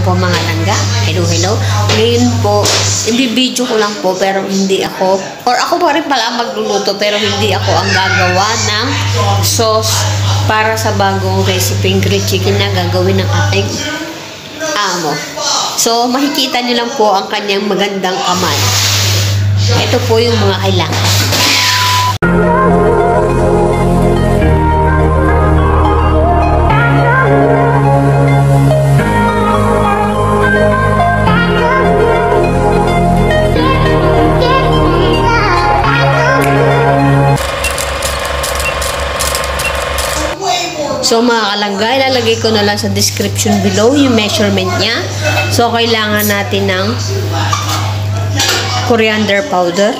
po mga langga. Hello, hello. Ngayon po, ibibidyo ko lang po pero hindi ako, or ako pa rin pala magluluto pero hindi ako ang gagawa ng sauce para sa bagong recipe grilled chicken na gagawin ng ating amo. So, makikita niyo lang po ang kanyang magandang kamay. Ito po yung mga kailangan. So mga kalangga, ilalagay ko na lang sa description below yung measurement niya. So kailangan natin ng coriander powder.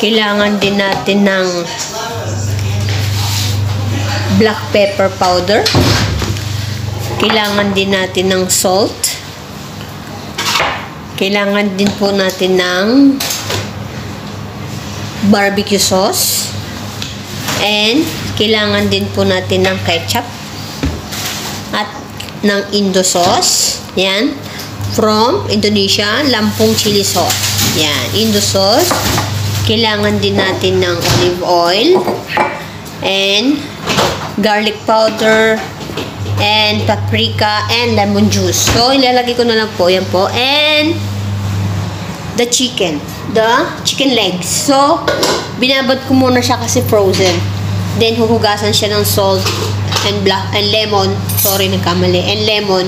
Kailangan din natin ng black pepper powder. Kailangan din natin ng salt. Kailangan din po natin ng barbecue sauce. And kailangan din po natin ng ketchup at ng Indo sauce. Yan. From Indonesia, lampung chili sauce. Yan. Indo sauce. Kailangan din natin ng olive oil and garlic powder and paprika and lemon juice. So, ilalagay ko na lang po. Yan po. And the chicken. The chicken legs. So, binabad ko muna siya kasi frozen. Then, huhugasan siya ng salt and black and lemon. Sorry, nagkamali. And lemon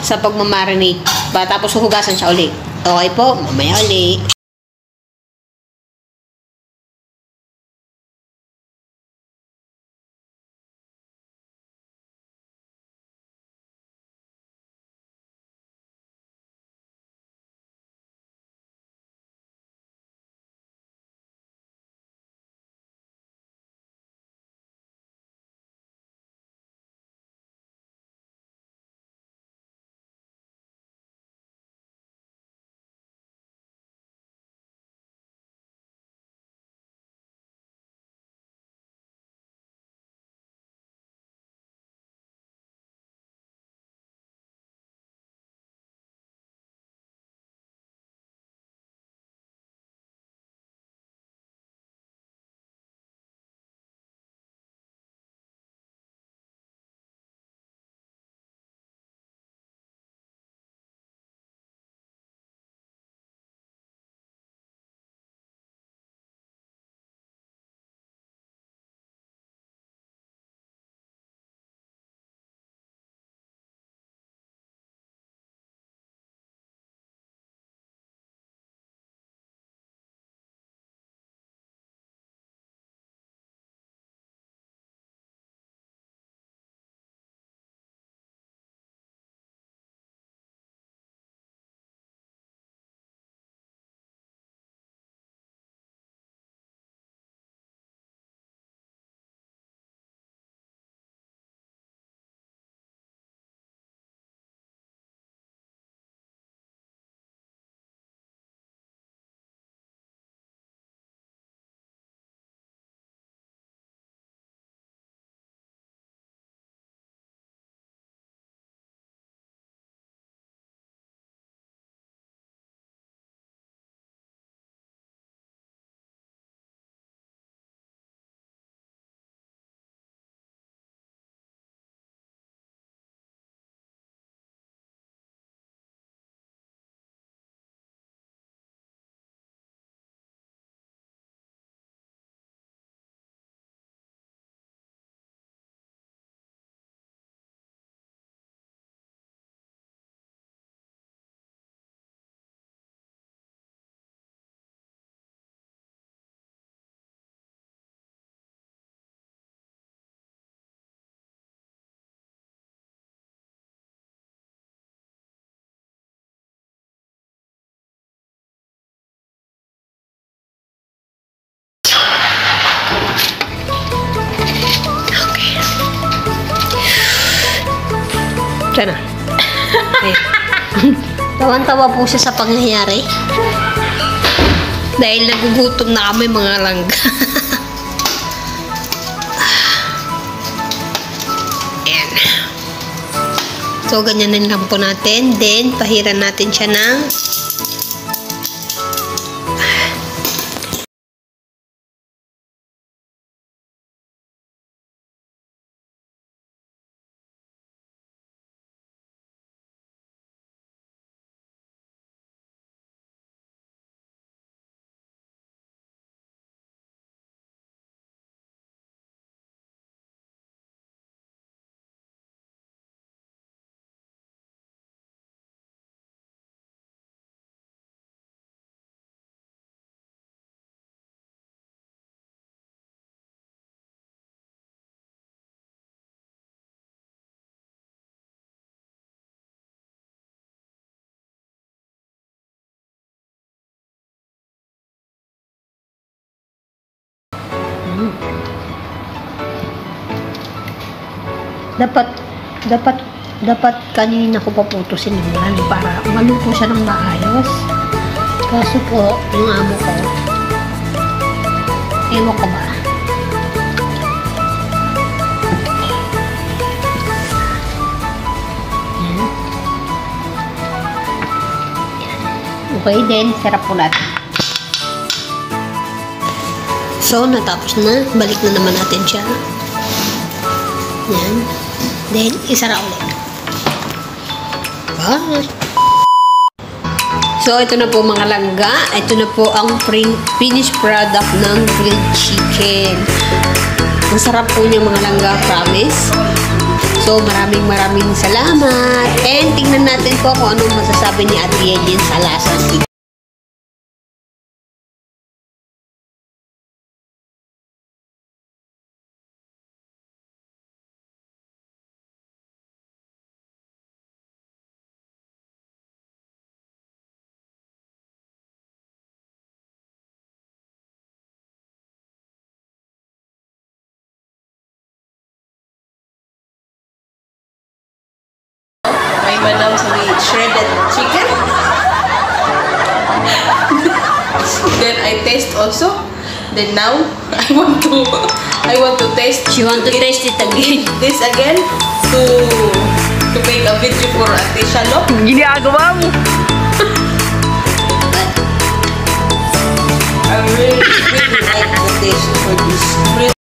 sa pagmamarinate. Pa, tapos huhugasan siya ulit. Okay po, mamaya ulit. Sana. Okay. Tawan-tawa po siya sa pangyayari. Dahil nagugutom na kami mga langga. Ayan. So, ganyan lang po natin. Then, pahiran natin siya ng dapat dapat dapat kanina ko paputusin yan para maluto siya ng maayos. Kaso po, yung amo ko, ewan ko ba. Okay din, sarap po natin. So, natapos na. Balik na naman natin siya. Yan. Then, isara ulit. Bye! So, ito na po mga langga. Ito na po ang finished product ng grilled chicken. Masarap po niya mga langga, promise. So, maraming maraming salamat. And tingnan natin po kung anong masasabi ni Ate Yelin sa lasa. Manaw sa may shredded chicken. then I taste also. Then now I want to I want to taste She want to taste it again. this again to to make a video for Ate Shalom. Ginagawa mo. I really really like the taste for this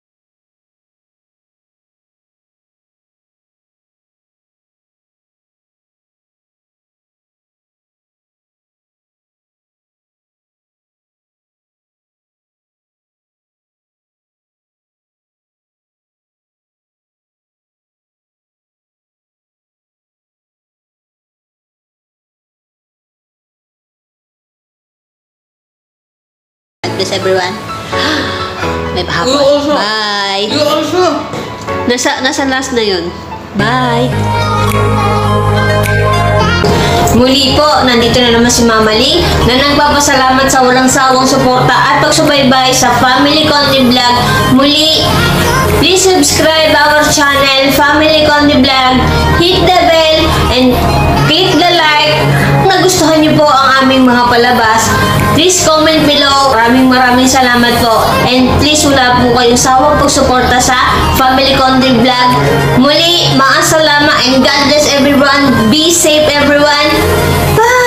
This everyone. May You pahapon. also. Bye! You also. Nasa, nasa last na yun. Bye! Muli po, nandito na naman si Mama Ling na nagpapasalamat sa walang sawang suporta at pagsubaybay sa Family Conti Vlog. Muli, please subscribe our channel, Family Conti Vlog. Hit the bell and click the like. Kung nagustuhan niyo po ang aming mga palabas, please. Maraming salamat po. And please wala po kayong sawang pagsuporta sa Family Conti Vlog. Muli, maasalama and God bless everyone. Be safe everyone. Bye!